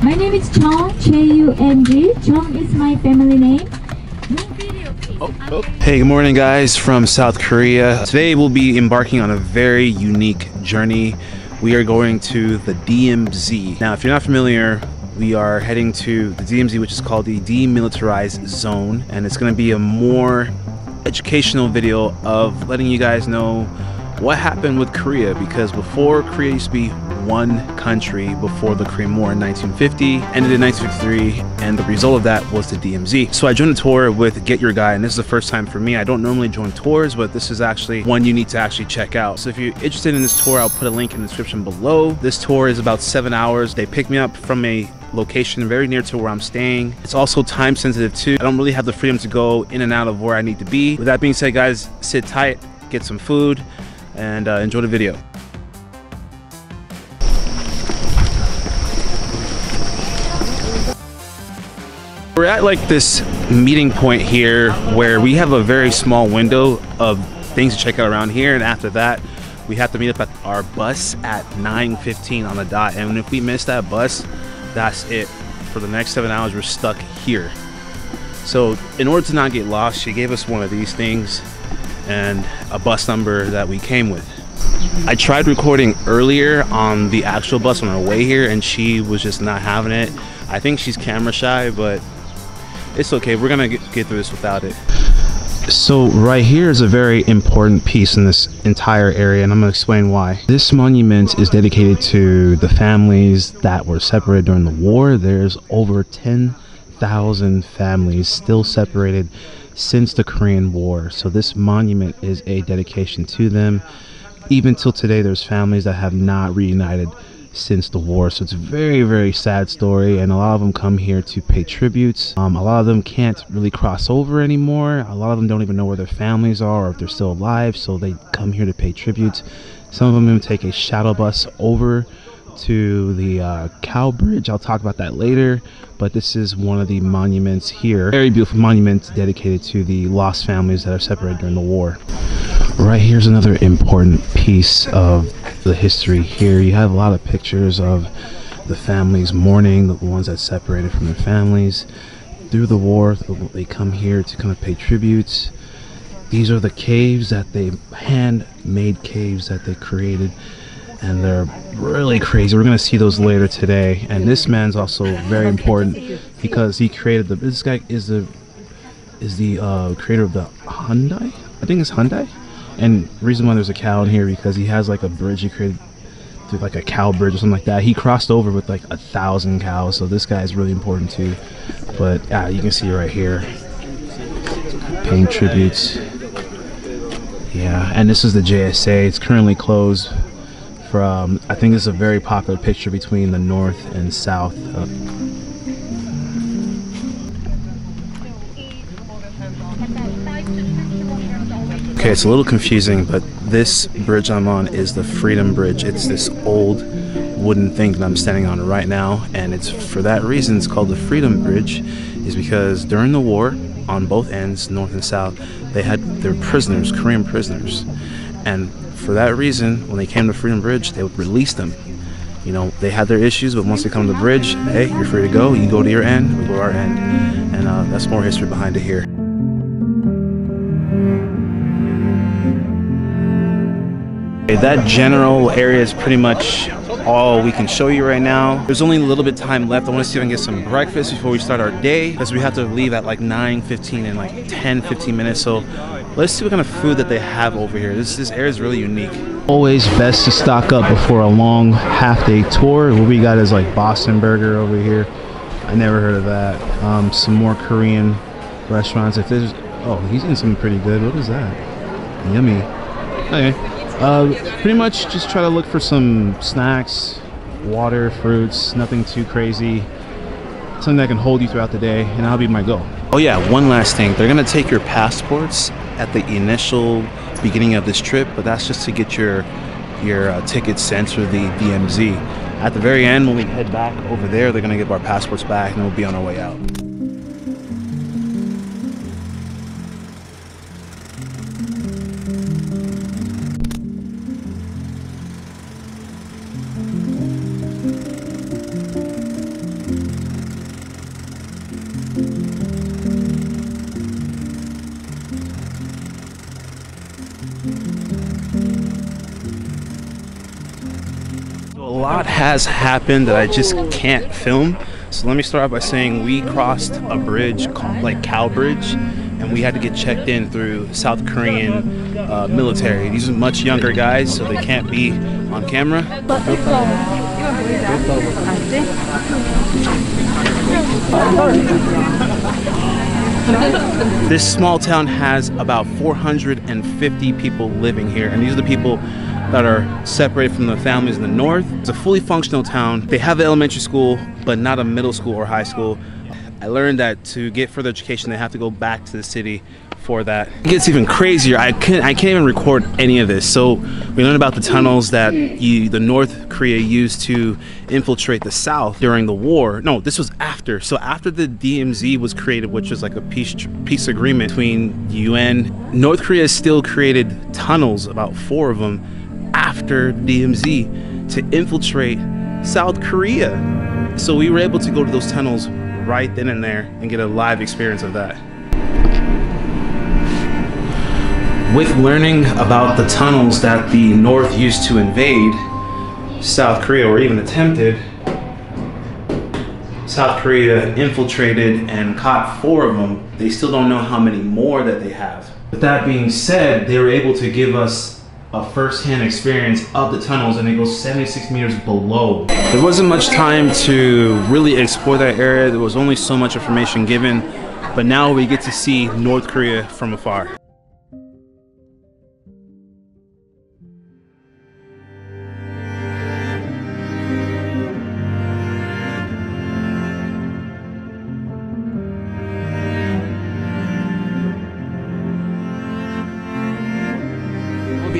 My name is Jung, J-U-N-G. Chong is my family name. Oh, oh. Hey, good morning, guys from South Korea. Today we'll be embarking on a very unique journey. We are going to the DMZ. Now, if you're not familiar, we are heading to the DMZ, which is called the Demilitarized Zone, and it's going to be a more educational video of letting you guys know what happened with Korea because before Korea used to be one country before the Korean War in 1950, ended in 1953, and the result of that was the DMZ. So I joined a tour with Get Your Guide, and this is the first time for me. I don't normally join tours, but this is actually one you need to actually check out. So if you're interested in this tour, I'll put a link in the description below. This tour is about seven hours. They pick me up from a location very near to where I'm staying. It's also time sensitive too. I don't really have the freedom to go in and out of where I need to be. With that being said, guys, sit tight, get some food, and uh, enjoy the video. We're at like this meeting point here where we have a very small window of things to check out around here and after that we have to meet up at our bus at 9.15 on the dot and if we miss that bus that's it. For the next seven hours we're stuck here. So in order to not get lost she gave us one of these things and a bus number that we came with. I tried recording earlier on the actual bus on our way here and she was just not having it. I think she's camera shy but it's okay. We're gonna get, through this without it. So right here is a very important piece in this entire area and i'm gonna explain why. This monument is dedicated to the families that were separated during the war. There's over 10,000 families still separated since the korean war so this monument is a dedication to them even till today there's families that have not reunited since the war. So it's a very, very sad story, and a lot of them come here to pay tributes. Um, a lot of them can't really cross over anymore. A lot of them don't even know where their families are or if they're still alive, so they come here to pay tributes. Some of them even take a shuttle bus over to the uh, Cow Bridge. I'll talk about that later, but this is one of the monuments here. Very beautiful monument dedicated to the lost families that are separated during the war. Right here's another important piece of the history here. You have a lot of pictures of the families mourning, the ones that separated from their families. Through the war, they come here to kind of pay tributes. These are the caves that they handmade caves that they created and they're really crazy. We're gonna see those later today. And this man's also very important because he created the. This guy is the is the uh, creator of the Hyundai. I think it's Hyundai. And reason why there's a cow in here because he has like a bridge he created through like a cow bridge or something like that. He crossed over with like a thousand cows, so this guy is really important too. But yeah, you can see right here, paying tributes. Yeah, and this is the JSA. It's currently closed. From I think is a very popular picture between the north and south. Okay, it's a little confusing, but this bridge I'm on is the Freedom Bridge. It's this old wooden thing that I'm standing on right now, and it's for that reason it's called the Freedom Bridge, is because during the war, on both ends, north and south, they had their prisoners, Korean prisoners, and for that reason, when they came to Freedom Bridge, they would release them. You know, they had their issues, but once they come to the bridge, hey, you're free to go. You go to your end, we go to our end, and uh, that's more history behind it here. That general area is pretty much all we can show you right now. There's only a little bit of time left. I want to see if I can get some breakfast before we start our day because we have to leave at like 9:15 in like 10 15 minutes. So let's see what kind of food that they have over here. This this area is really unique. Always best to stock up before a long half day tour. What we got is like Boston Burger over here. I never heard of that. Um, some more Korean restaurants. If there's oh, he's eating something pretty good. What is that? Yummy. Okay. Uh, pretty much just try to look for some snacks, water, fruits, nothing too crazy. Something that can hold you throughout the day, and that'll be my goal. Oh yeah, one last thing. They're gonna take your passports at the initial beginning of this trip, but that's just to get your your uh, tickets sent through the DMZ. At the very end, when we head back over there, they're gonna give our passports back, and we'll be on our way out. So a lot has happened that I just can't film. So let me start off by saying we crossed a bridge called like Cowbridge, and we had to get checked in through South Korean uh, military. These are much younger guys, so they can't be on camera. This small town has about 450 people living here, and these are the people that are separated from the families in the north. It's a fully functional town. They have an elementary school, but not a middle school or high school. I learned that to get further education, they have to go back to the city for that. It gets even crazier. I can't, I can't even record any of this. So we learned about the tunnels that you, the North Korea used to infiltrate the South during the war. No, this was after. So after the DMZ was created, which was like a peace peace agreement between the UN, North Korea still created tunnels, about four of them, after DMZ to infiltrate South Korea. So we were able to go to those tunnels right then and there and get a live experience of that. With learning about the tunnels that the North used to invade South Korea, or even attempted, South Korea infiltrated and caught four of them. They still don't know how many more that they have. With that being said, they were able to give us a first-hand experience of the tunnels and it goes 76 meters below. There wasn't much time to really explore that area. There was only so much information given, but now we get to see North Korea from afar.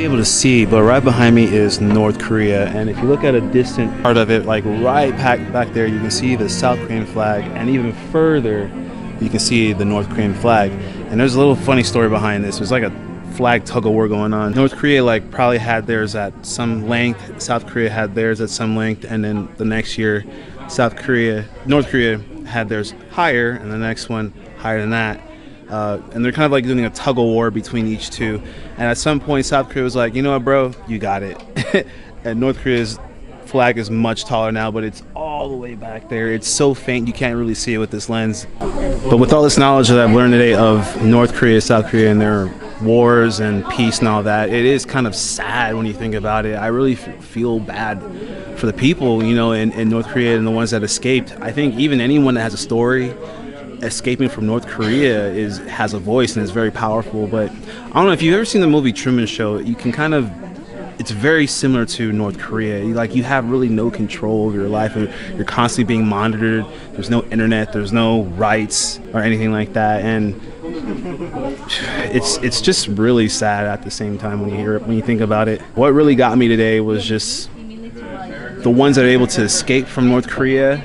Able to see, but right behind me is North Korea. And if you look at a distant part of it, like right back, back there, you can see the South Korean flag. And even further, you can see the North Korean flag. And there's a little funny story behind this. There's like a flag tug of war going on. North Korea like probably had theirs at some length. South Korea had theirs at some length. And then the next year, South Korea, North Korea had theirs higher, and the next one higher than that. Uh, and they're kind of like doing a tug of war between each two. And at some point, South Korea was like, you know what, bro, you got it. and North Korea's flag is much taller now, but it's all the way back there. It's so faint you can't really see it with this lens. But with all this knowledge that I've learned today of North Korea, South Korea, and their wars and peace and all that, it is kind of sad when you think about it. I really feel bad for the people, you know, in, in North Korea and the ones that escaped. I think even anyone that has a story escaping from North Korea is has a voice and is very powerful. But I don't know if you've ever seen the movie Truman Show. You can kind of it's very similar to North Korea. Like you have really no control of your life. You're constantly being monitored. There's no internet. There's no rights or anything like that. And it's it's just really sad at the same time when you hear it when you think about it. What really got me today was just the ones that are able to escape from North Korea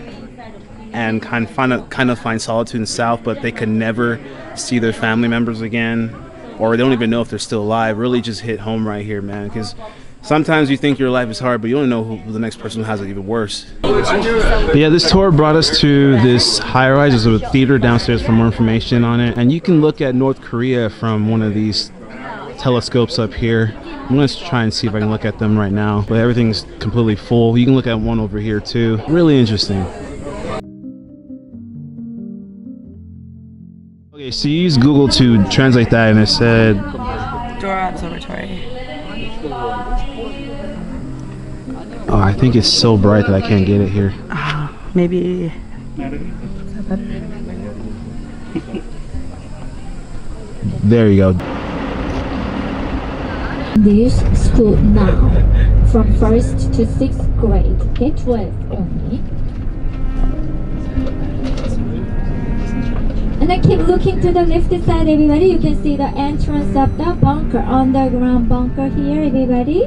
and kind of find a, kind of find solitude in the South, but they could never see their family members again, or they don't even know if they're still alive. Really, just hit home right here, man. Because sometimes you think your life is hard, but you don't know who the next person has it even worse. But yeah, this tour brought us to this high rise. There's a theater downstairs for more information on it, and you can look at North Korea from one of these telescopes up here. I'm gonna try and see if I can look at them right now, but everything's completely full. You can look at one over here too. Really interesting. So you use Google to translate that, and it said Dora Observatory. Oh, I think it's so bright that I can't get it here. Ah, maybe There you go. This school now, from first to sixth grade, K-12 only. And I keep looking to the left side, everybody. You can see the entrance of the bunker, underground bunker here, everybody.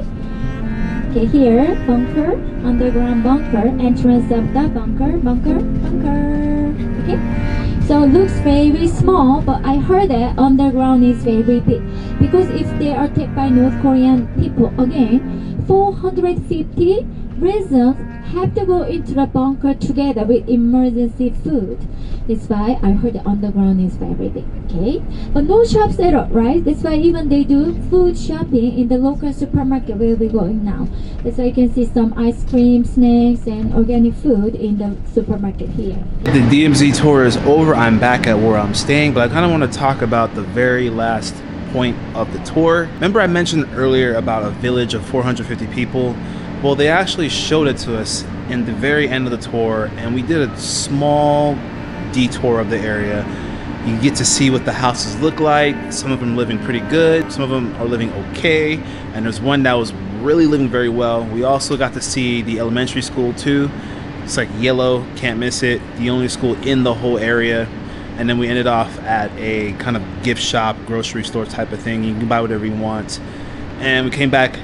Okay, here, bunker, underground bunker, entrance of the bunker, bunker, bunker. Okay, so it looks very small, but I heard that underground is very big because if they are attacked by North Korean people again, 450 residents have to go into the bunker together with emergency food. That's why I heard the underground is very big. Okay, but no shops at all, right? That's why even they do food shopping in the local supermarket where we're going now. That's why you can see some ice cream, snacks, and organic food in the supermarket here. The DMZ tour is over. I'm back at where I'm staying, but I kind of want to talk about the very last point of the tour. Remember, I mentioned earlier about a village of 450 people? Well, they actually showed it to us in the very end of the tour, and we did a small detour of the area. You get to see what the houses look like. Some of them living pretty good, some of them are living okay, and there's one that was really living very well. We also got to see the elementary school too. It's like yellow, can't miss it. The only school in the whole area. And then we ended off at a kind of gift shop, grocery store type of thing. You can buy whatever you want. And we came back,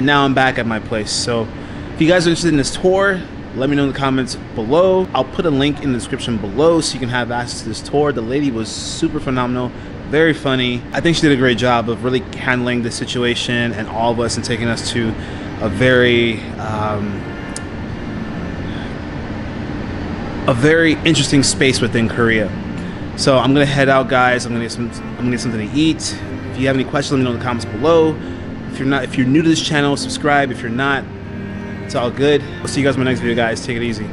and now I'm back at my place. So if you guys are interested in this tour, let me know in the comments below. I'll put a link in the description below so you can have access to this tour. The lady was super phenomenal, very funny. I think she did a great job of really handling the situation and all of us and taking us to a very um, a very interesting space within Korea. So I'm gonna head out, guys. I'm gonna get some. I'm gonna get something to eat. If you have any questions, let me know in the comments below. If you're not, if you're new to this channel, subscribe. If you're not, it's all good. I'll see you guys in my next video, guys. Take it easy.